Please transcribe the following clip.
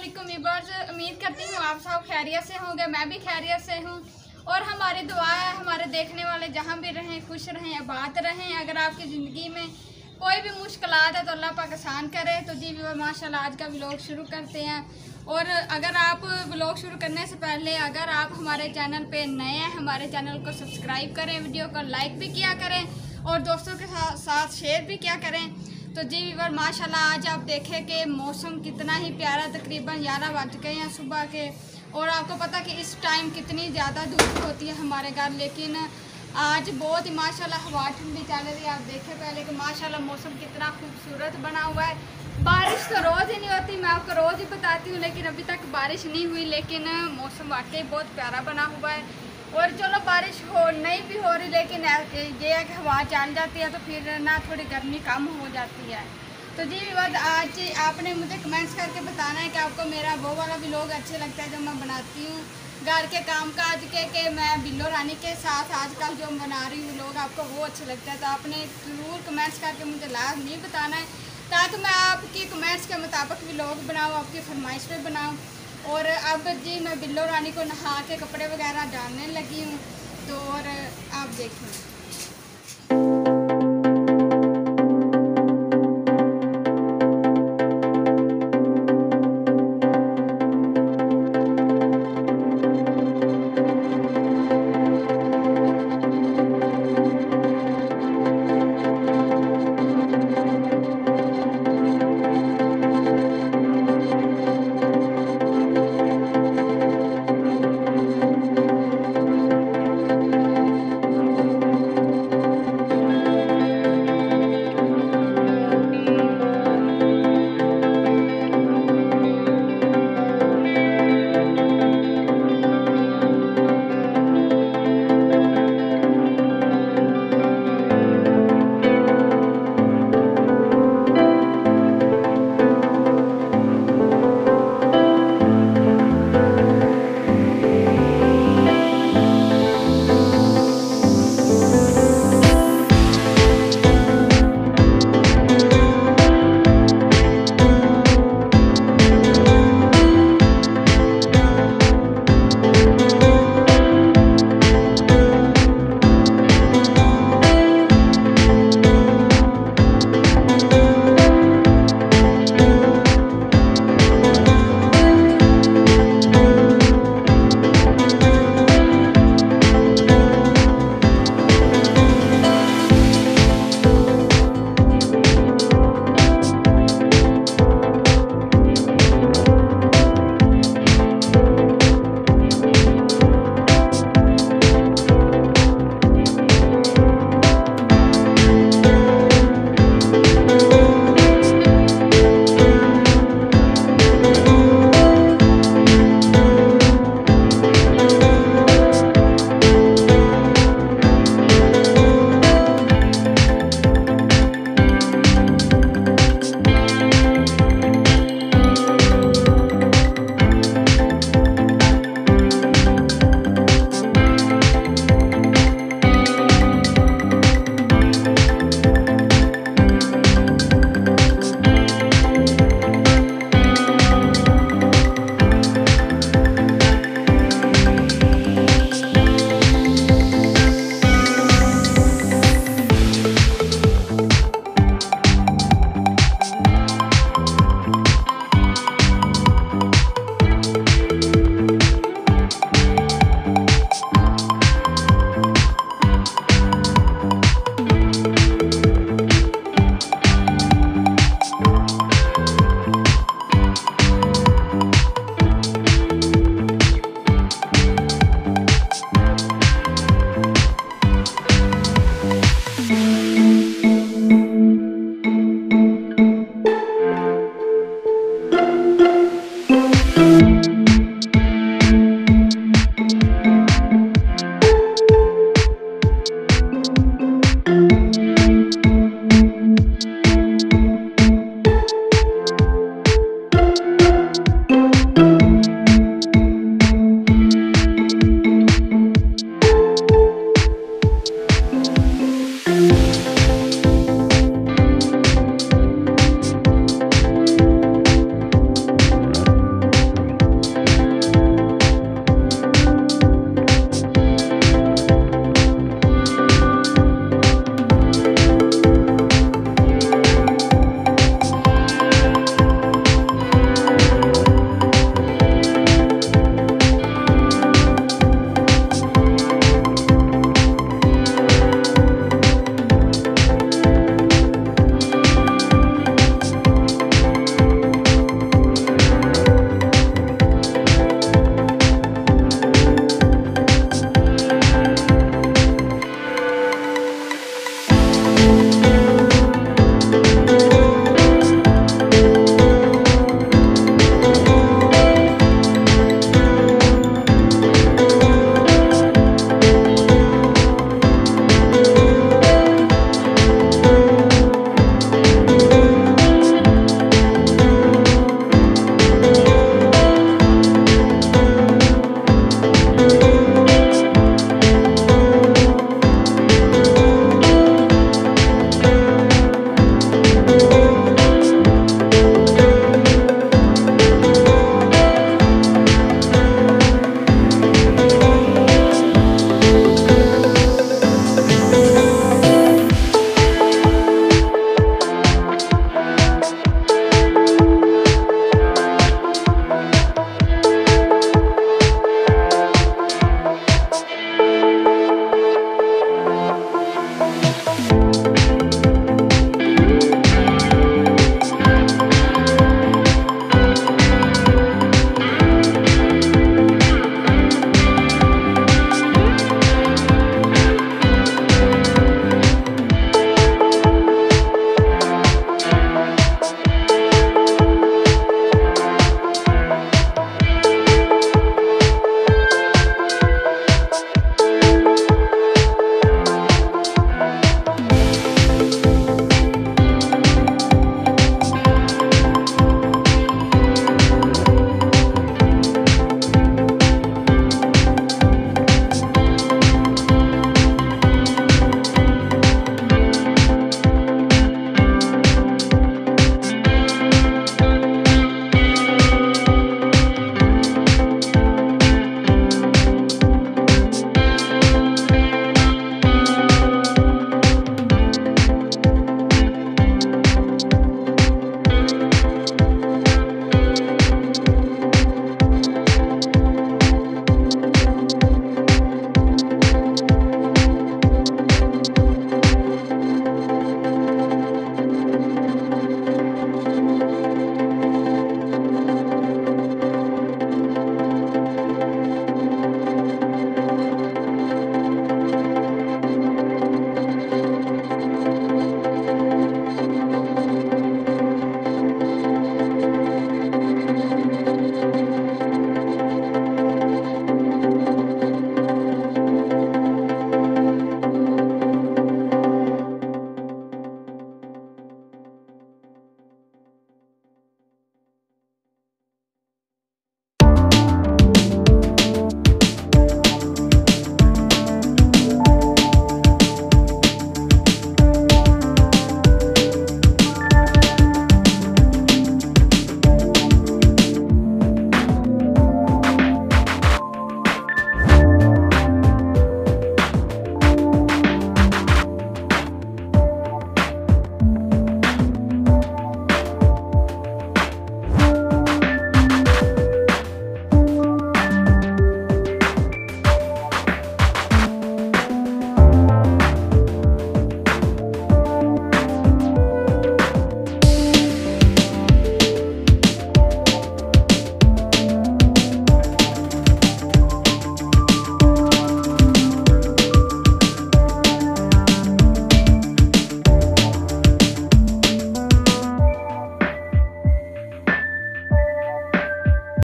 علیکم ایبرز امید کرتی ہوں آپ صاحب خیریت سے ہوں گے، میں بھی خیریت سے ہوں۔ اور ہماری دعا ہے، ہمارے دیکھنے والے جہاں بھی رہیں، خوش رہیں عباد رہیں۔ اگر آپ کی زندگی میں کوئی بھی مشکلات ہے تو اللہ پاکستان کرے۔ تو جی بھی ماشاء اللہ آج کا بلاگ شروع کرتے ہیں۔ اور اگر آپ بلاگ شروع کرنے سے پہلے اگر آپ ہمارے چینل پہ نئے ہیں، ہمارے چینل کو سبسکرائب کریں ویڈیو کو لائک بھی کیا کریں اور دوستوں کے ساتھ شیئر بھی کیا کریں۔ تو جی ویور، ماشاءاللہ آج آپ دیکھیں کہ موسم کتنا ہی پیارا، تقریباً گیارہ بج گئے ہیں صبح کے۔ اور آپ کو پتا کہ اس ٹائم کتنی زیادہ دھوپ ہوتی ہے ہمارے گھر، لیکن آج بہت ہی ماشاء اللہ ہوا، ٹھنڈی چل رہی ہے آپ دیکھیں پہلے کہ ماشاء اللہ موسم کتنا خوبصورت بنا ہوا ہے۔ بارش تو روز ہی نہیں ہوتی، میں آپ کو روز ہی بتاتی ہوں، لیکن ابھی تک بارش نہیں ہوئی، لیکن موسم واقعی بہت پیارا بنا ہوا ہے۔ اور چلو بارش ہو نہیں بھی ہو رہی لیکن یہ ہے کہ ہوا چل جاتی ہے تو پھر نہ تھوڑی گرمی کم ہو جاتی ہے۔ تو جی بس آج آپ نے مجھے کمنٹس کر کے بتانا ہے کہ آپ کو میرا وہ والا بھی لوگ اچھے لگتا ہے جو میں بناتی ہوں۔ گھر کے کام کاج کے کہ میں بلو رانی کے ساتھ آج کل جو بنا رہی ہوں لوگ، آپ کو وہ اچھا لگتا ہے۔ تو آپ نے ضرور کمنٹس کر کے مجھے لازمی بتانا ہے۔ تاکہ میں آپ کی کمنٹس کے مطابق بھی لوگ بناؤں، آپ کی فرمائش پہ بناؤں۔ اور اب جی میں بلو رانی کو نہا کے کپڑے وغیرہ ڈالنے لگی ہوں تو اور آپ دیکھیں